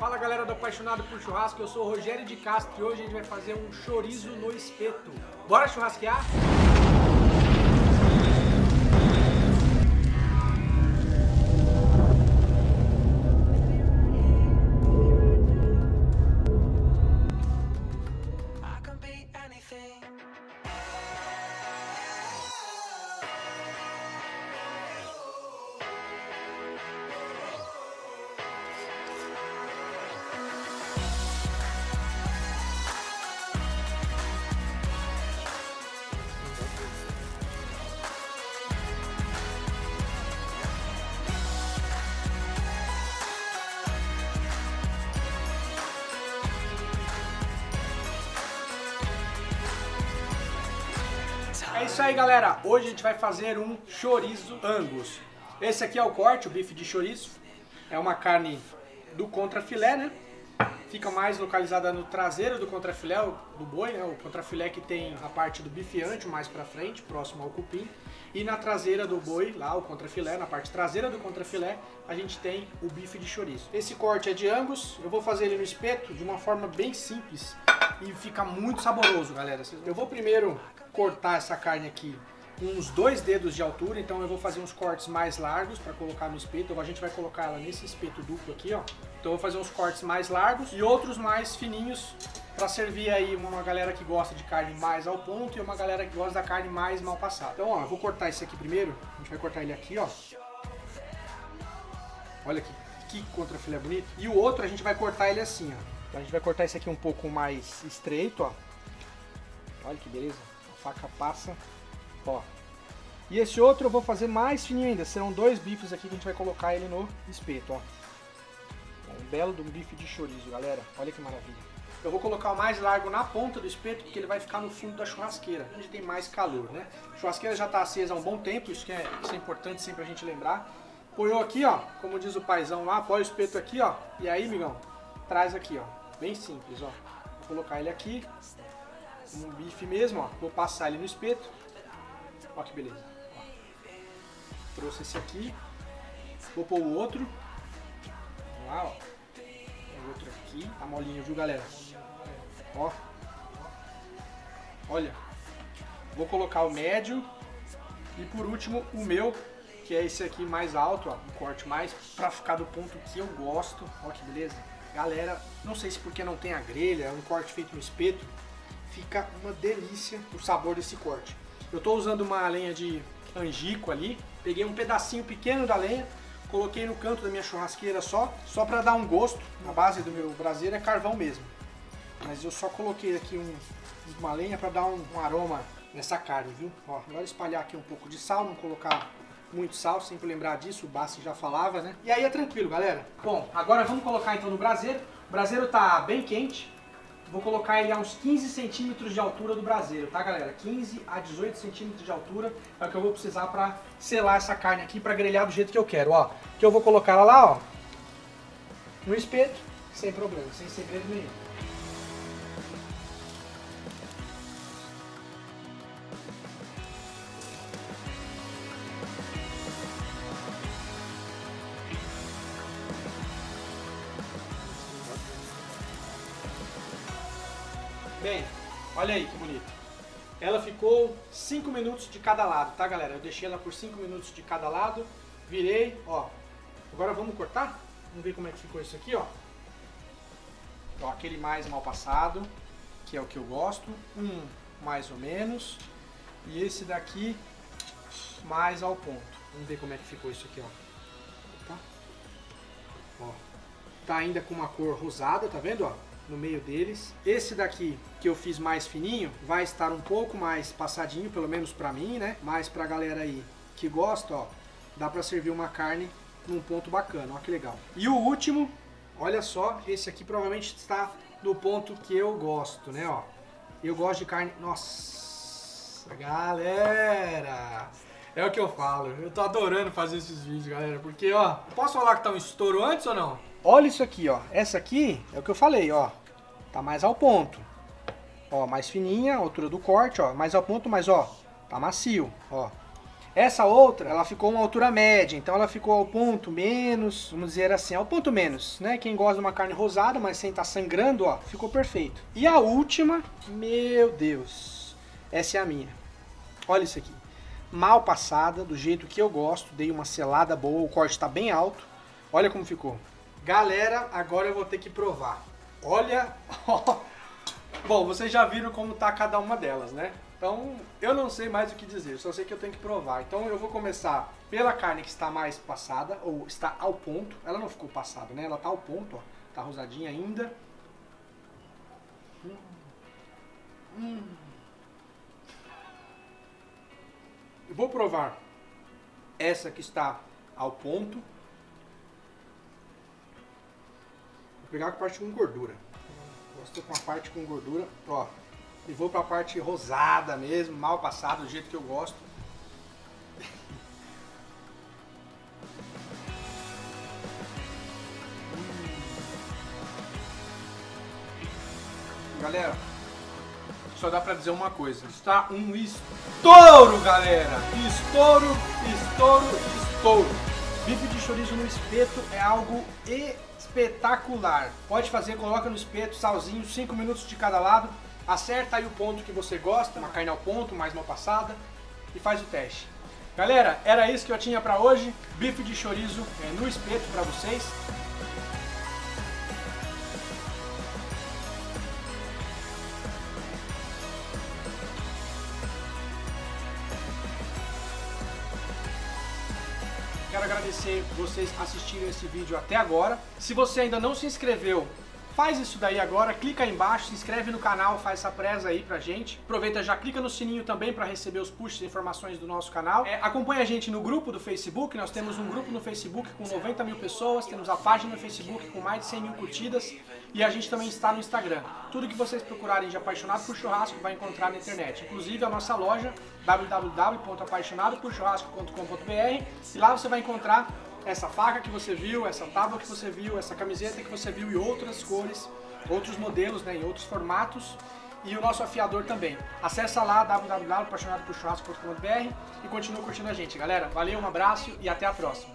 Fala galera do Apaixonado por Churrasco, eu sou o Rogério de Castro e hoje a gente vai fazer um chorizo no espeto. Bora churrasquear? É isso aí galera, hoje a gente vai fazer um chorizo angus. Esse aqui é o corte, o bife de chorizo. É uma carne do contrafilé, né? Fica mais localizada no traseiro do contrafilé, do boi, né? O contrafilé que tem a parte do bifiante mais pra frente, próximo ao cupim. E na traseira do boi, lá o contrafilé, na parte traseira do contrafilé, a gente tem o bife de chorizo. Esse corte é de angus, eu vou fazer ele no espeto de uma forma bem simples e fica muito saboroso, galera. Eu vou primeiro cortar essa carne aqui com uns dois dedos de altura, então eu vou fazer uns cortes mais largos para colocar no espeto. A gente vai colocar ela nesse espeto duplo aqui, ó. Então eu vou fazer uns cortes mais largos e outros mais fininhos para servir aí uma galera que gosta de carne mais ao ponto e uma galera que gosta da carne mais mal passada. Então, ó, eu vou cortar esse aqui primeiro. A gente vai cortar ele aqui, ó. Olha que, que contrafilé bonito. E o outro a gente vai cortar ele assim, ó. Então, a gente vai cortar esse aqui um pouco mais estreito, ó. Olha que beleza. A faca passa, ó. E esse outro eu vou fazer mais fininho ainda. Serão dois bifes aqui que a gente vai colocar ele no espeto, ó. Um belo de um bife de chorizo, galera. Olha que maravilha. Eu vou colocar o mais largo na ponta do espeto, porque ele vai ficar no fundo da churrasqueira, onde tem mais calor, né? A churrasqueira já está acesa há um bom tempo, isso, que é, isso é importante sempre a gente lembrar. Apoiou aqui, ó, como diz o paizão lá, apoia o espeto aqui, ó. E aí, migão, traz aqui, ó. Bem simples, ó. Vou colocar ele aqui, um bife mesmo, ó. Vou passar ele no espeto. Ó que beleza. Ó. Trouxe esse aqui. Vou pôr o outro. Vamos lá, ó. O outro aqui. Tá molinho, viu, galera? Ó. Olha. Vou colocar o médio. E por último, o meu, que é esse aqui mais alto, ó. Um corte mais pra ficar do ponto que eu gosto. Ó que beleza. Galera, não sei se porque não tem a grelha, é um corte feito no espeto. Fica uma delícia o sabor desse corte. Eu tô usando uma lenha de angico ali. Peguei um pedacinho pequeno da lenha, coloquei no canto da minha churrasqueira só, só para dar um gosto. A base do meu braseiro é carvão mesmo. Mas eu só coloquei aqui um, uma lenha para dar um, um aroma nessa carne, viu? Ó, agora espalhar aqui um pouco de sal, não colocar muito sal, sempre lembrar disso, o Bassi já falava, né? E aí é tranquilo, galera. Bom, agora vamos colocar então no braseiro. O braseiro tá bem quente. Vou colocar ele a uns 15 centímetros de altura do braseiro, tá galera? 15 a 18 centímetros de altura é o que eu vou precisar para selar essa carne aqui, para grelhar do jeito que eu quero, ó. Que eu vou colocar ela lá, ó, no espeto, sem problema, sem segredo nenhum. Bem, olha aí que bonito. Ela ficou 5 minutos de cada lado, tá galera? Eu deixei ela por 5 minutos de cada lado, virei, ó. Agora vamos cortar? Vamos ver como é que ficou isso aqui, ó. Ó, aquele mais mal passado, que é o que eu gosto. Um mais ou menos. E esse daqui mais ao ponto. Vamos ver como é que ficou isso aqui, ó. Tá? Ó. Tá ainda com uma cor rosada, tá vendo, ó? No meio deles. Esse daqui que eu fiz mais fininho vai estar um pouco mais passadinho, pelo menos pra mim, né? Mas pra galera aí que gosta, ó, dá pra servir uma carne num ponto bacana, ó que legal. E o último, olha só, esse aqui provavelmente está no ponto que eu gosto, né, ó. Eu gosto de carne, nossa, galera, é o que eu falo, eu tô adorando fazer esses vídeos, galera, porque, ó, posso falar que tá um estouro antes ou não? Olha isso aqui, ó, essa aqui é o que eu falei, ó, tá mais ao ponto. Ó, mais fininha, altura do corte, ó, mais ao ponto, mas ó, tá macio, ó. Essa outra, ela ficou uma altura média, então ela ficou ao ponto menos, vamos dizer assim, ao ponto menos, né? Quem gosta de uma carne rosada, mas sem estar sangrando, ó, ficou perfeito. E a última, meu Deus, essa é a minha. Olha isso aqui. Mal passada, do jeito que eu gosto, dei uma selada boa, o corte está bem alto. Olha como ficou. Galera, agora eu vou ter que provar. Olha, Bom, vocês já viram como tá cada uma delas, né? Então, eu não sei mais o que dizer, só sei que eu tenho que provar. Então, eu vou começar pela carne que está mais passada, ou está ao ponto. Ela não ficou passada, né? Ela tá ao ponto, ó. Tá rosadinha ainda. Hum. Hum. Eu vou provar essa que está ao ponto. Pegar a parte com gordura. Gosto com a parte com gordura, ó. E vou pra parte rosada mesmo, mal passada, do jeito que eu gosto. Galera, só dá pra dizer uma coisa. Está um estouro, galera! Estouro, estouro, estouro. Bife de chorizo no espeto é algo espetacular. Pode fazer, coloca no espeto, salzinho, 5 minutos de cada lado. Acerta aí o ponto que você gosta, uma carne ao ponto, mais mal passada, e faz o teste. Galera, era isso que eu tinha pra hoje. Bife de chorizo é, no espeto pra vocês. Quero agradecer vocês assistirem esse vídeo até agora. Se você ainda não se inscreveu, faz isso daí agora, clica aí embaixo, se inscreve no canal, faz essa presa aí pra gente. Aproveita já, clica no sininho também para receber os pushes e informações do nosso canal. É, acompanha a gente no grupo do Facebook, nós temos um grupo no Facebook com 90 mil pessoas, temos a página no Facebook com mais de 100 mil curtidas e a gente também está no Instagram. Tudo que vocês procurarem de Apaixonado por Churrasco vai encontrar na internet, inclusive a nossa loja www.apaixonadoporchurrasco.com.br e lá você vai encontrar essa faca que você viu, essa tábua que você viu, essa camiseta que você viu e outras cores, outros modelos, né, em outros formatos e o nosso afiador também. Acesse lá www.apaixonadoporchurrasco.com.br e continue curtindo a gente, galera. Valeu, um abraço e até a próxima.